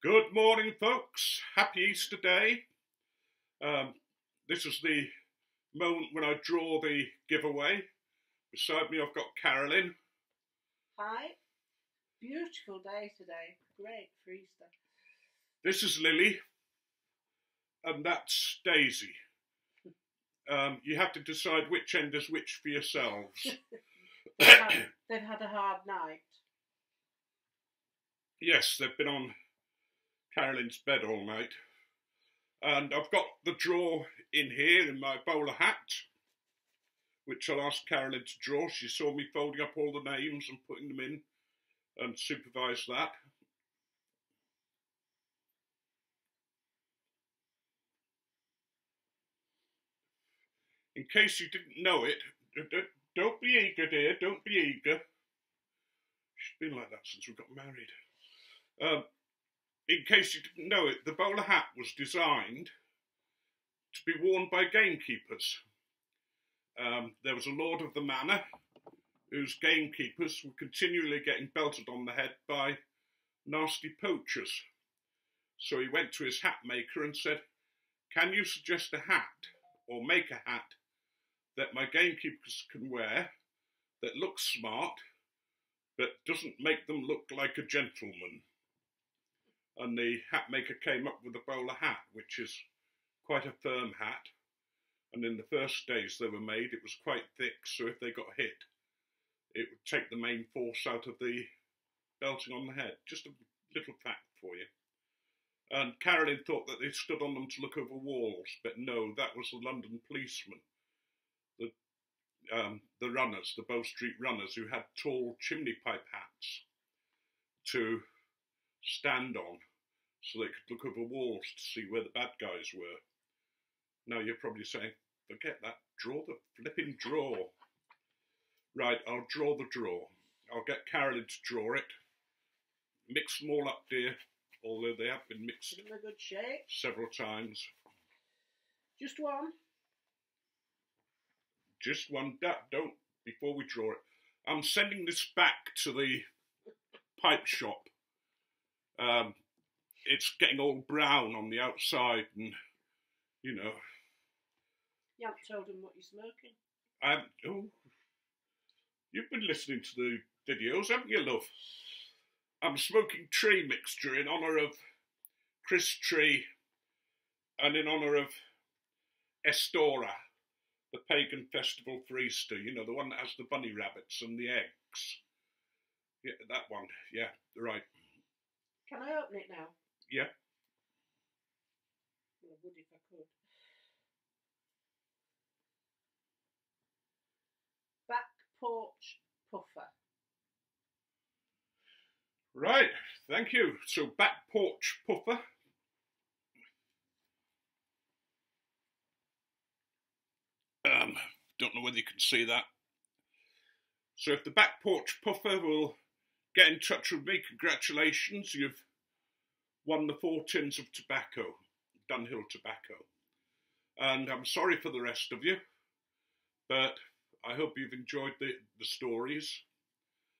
Good morning, folks. Happy Easter Day. Um, this is the moment when I draw the giveaway. Beside me, I've got Carolyn. Hi. Beautiful day today. Great for Easter. This is Lily. And that's Daisy. Um, you have to decide which end is which for yourselves. They've had, they've had a hard night. yes, they've been on Carolyn's bed all night. And I've got the drawer in here in my bowler hat, which I'll ask Carolyn to draw. She saw me folding up all the names and putting them in and supervise that. In case you didn't know it, don't be eager, dear, don't be eager. She's been like that since we got married. Um, in case you didn't know it, the bowler hat was designed to be worn by gamekeepers. Um, there was a lord of the manor whose gamekeepers were continually getting belted on the head by nasty poachers. So he went to his hat maker and said, Can you suggest a hat or make a hat that my gamekeepers can wear that looks smart but doesn't make them look like a gentleman? And the hat maker came up with a bowler hat, which is quite a firm hat. And in the first days they were made, it was quite thick, so if they got hit, it would take the main force out of the belting on the head. Just a little fact for you. And Carolyn thought that they stood on them to look over walls, but no, that was the London policemen, the um, the runners, the Bow Street runners, who had tall chimney pipe hats to stand on, so they could look over walls to see where the bad guys were. Now you're probably saying, forget that, draw the flipping draw. Right, I'll draw the draw. I'll get Carolyn to draw it. Mix them all up, dear, although they have been mixed Give them a good shake. several times. Just one. Just one, that don't, before we draw it. I'm sending this back to the pipe shop. Um, it's getting all brown on the outside, and you know, You haven't told them what you're smoking. I oh, you've been listening to the videos, haven't you, love? I'm smoking tree mixture in honour of Chris Tree and in honour of Estora, the pagan festival for Easter. You know, the one that has the bunny rabbits and the eggs. Yeah, that one. Yeah, right. Can I open it now? Yeah. Well, I would if I could. Back porch puffer. Right, thank you. So, back porch puffer. Um, don't know whether you can see that. So, if the back porch puffer will get in touch with me, congratulations, you've won the four tins of tobacco, Dunhill tobacco. And I'm sorry for the rest of you, but I hope you've enjoyed the, the stories.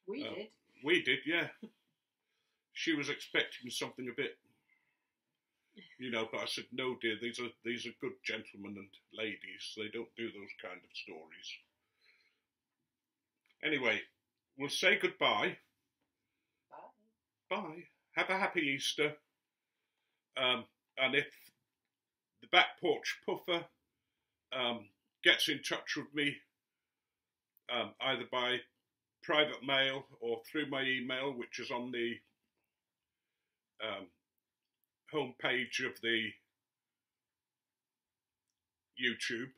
We Oh. did. We did, yeah. She was expecting something a bit, you know, but I said, no, dear, these are these are good gentlemen and ladies. They don't do those kind of stories. Anyway, we'll say goodbye. Bye. Bye. Have a happy Easter. Um, and if the back porch puffer um, gets in touch with me, um, either by private mail or through my email, which is on the um, homepage of the YouTube,